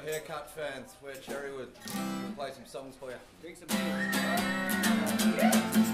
Haircut fans, where Cherrywood will play some songs for you. Drink some beer.